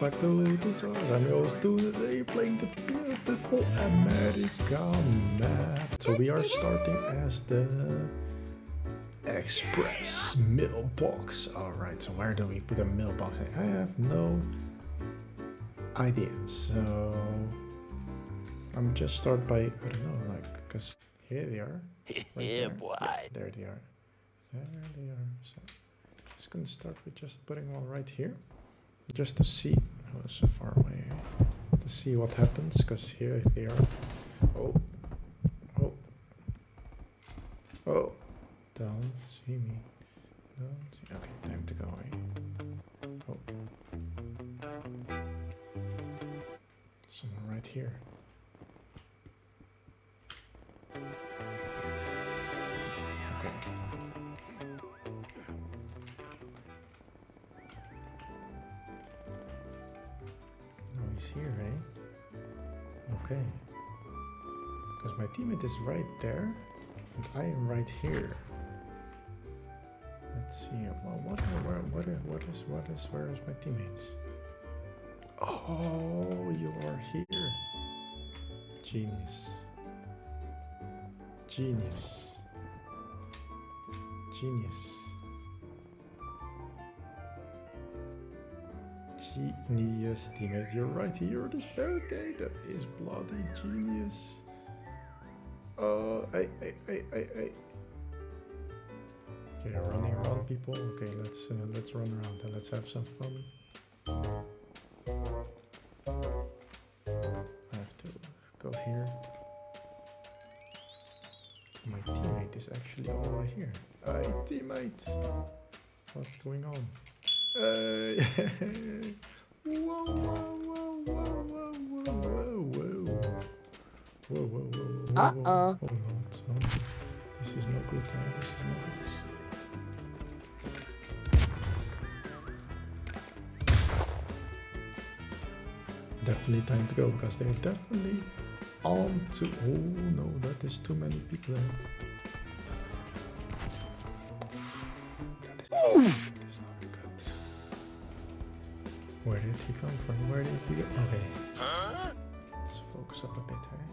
Back to the chart. I'm your host today playing the beautiful America map. So we are starting as the Express mailbox. Alright, so where do we put a mailbox? I have no idea. So I'm just start by, I don't know, like, because here they are. Right yeah, there. boy. There they are. There they are. So I'm just gonna start with just putting one right here. Just to see. Oh, so far away. To see what happens, because here they are. Oh. Someone right here. Okay. Oh, he's here, eh? Okay. Because my teammate is right there, and I am right here. Let's see. Well, what, where, what, what is, what is, where is my teammates? Oh, you are here. Genius. Genius. Genius. Genius, teammate. You're right here. This barricade. That is bloody genius. Oh, I, I, I, I, I. Okay, running around, people. Okay, let's uh, let's run around and let's have some fun. Here. My teammate is actually all right here. Hi, teammate. What's going on? Hey. whoa, whoa, whoa, whoa, whoa, whoa, whoa, whoa. Whoa, whoa, whoa, on, son. This is not good? This is no good. Definitely time to go because they're definitely on to. Oh no, that is too many people. That is, that is not good. Where did he come from? Where did he go? Okay. Let's focus up a bit, hey?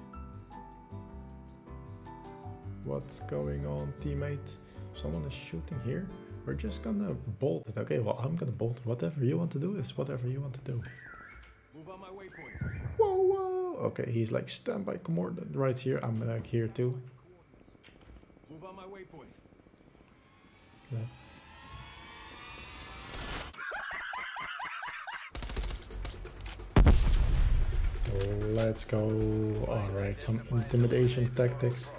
What's going on, teammate? Someone is shooting here. We're just gonna bolt it. Okay, well, I'm gonna bolt it. Whatever you want to do is whatever you want to do. Move on my waypoint. Whoa, whoa. Okay, he's like standby command right here. I'm like here too. Move on my waypoint. Yeah. Let's go. Alright, some intimidation tactics.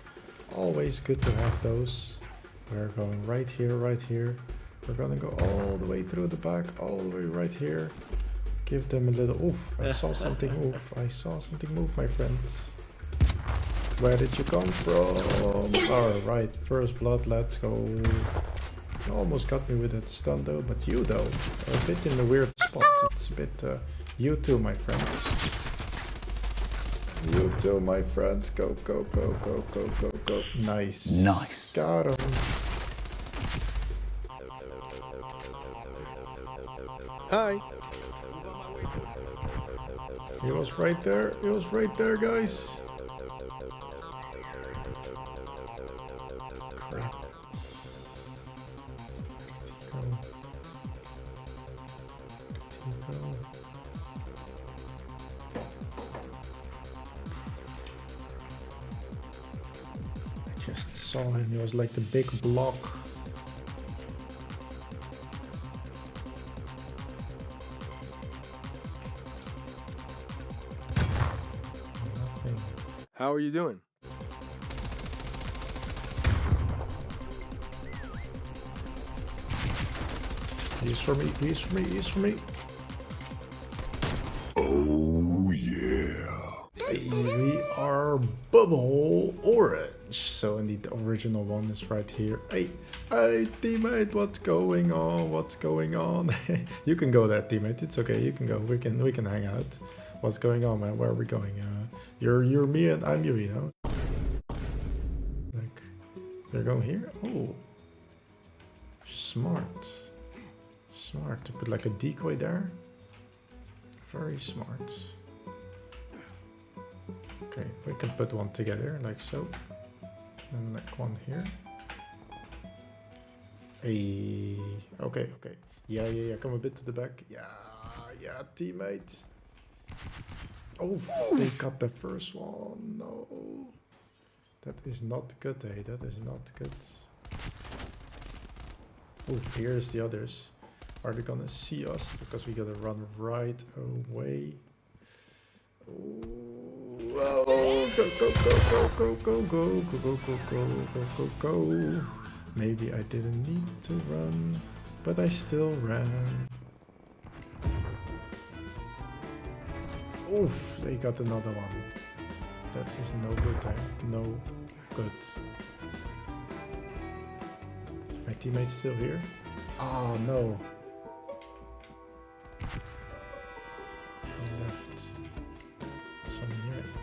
Always good to have those. We're going right here, right here. We're gonna go all the way through the back, all the way right here. Give them a little oof. I saw something move. I saw something move, my friends. Where did you come from? Alright, first blood, let's go. You almost got me with that stun though, but you though, are a bit in a weird spot. It's a bit, uh, you too, my friends. You too, my friend. Go, go, go, go, go, go, go. Nice. Nice. Got him. Hi. He was right there. He was right there, guys. I just saw him. He was like the big block. How are you doing? He's for me. He's for me. He's for me. Oh yeah. We are bubble orange. So indeed, the original one is right here. Hey, hey, teammate, what's going on? What's going on? you can go there, teammate. It's okay. You can go. We can we can hang out. What's going on, man? Where are we going? Uh, you're you're me and I'm you, you know. Like, you're going here. Oh, smart, smart to put like a decoy there. Very smart. Okay, we can put one together like so, and like one here. Hey, okay, okay. Yeah, yeah, yeah. Come a bit to the back. Yeah, yeah, teammate. Oh, they got the first one. No. That is not good, eh? That is not good. Oh, here's the others. Are they gonna see us? Because we gotta run right away. Oh, oh, go, go, go, go, go, go, go, go, go, go, go, go, go, go. Maybe I didn't need to run, but I still ran. Oof, they got another one. That is no good, eh? No good. Is my teammate still here? Oh no.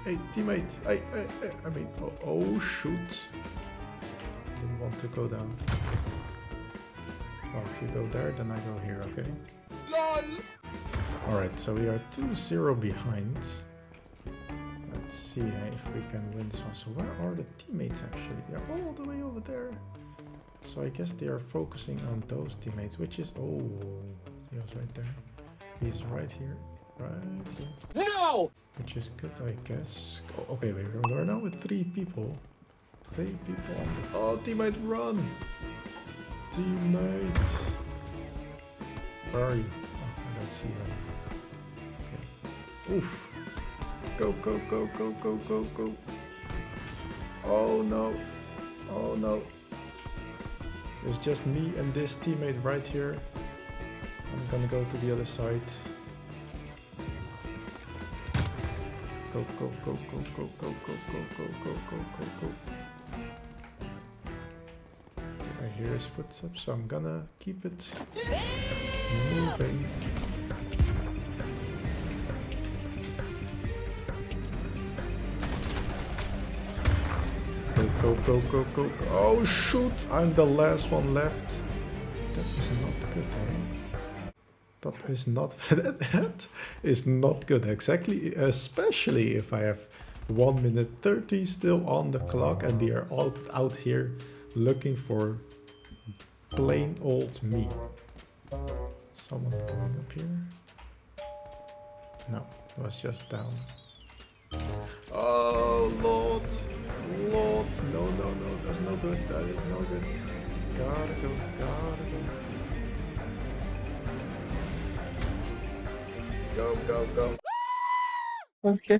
Hey, teammate! I, hey, hey. I mean, oh, oh shoot. Didn't want to go down. Well, if you go there, then I go here, okay? Alright, so we are 2-0 behind. Let's see eh, if we can win this one. So where are the teammates actually? They're all the way over there. So I guess they are focusing on those teammates, which is... Oh, he was right there. He's right here. Right here. No! Which is good, I guess. Oh, okay, wait, we're now with three people. Three people. on the- Oh, teammate, run! Teammate! Where are you? Oh, I don't see you. Oof! Go, go, go, go, go, go, go! Oh no! Oh no! It's just me and this teammate right here. I'm gonna go to the other side. Go, go, go, go, go, go, go, go, go, go, go, go, go. I hear his footsteps, so I'm gonna keep it moving. Go, go, go, go, go. Oh, shoot! I'm the last one left. That is not good, eh? That is not that is not good exactly especially if I have 1 minute 30 still on the clock and they are all out here looking for plain old me. Someone going up here? No, it was just down. Oh lord, no no no, that's no good, that is no good. Gotta go, gotta go. Go, go, go. Okay.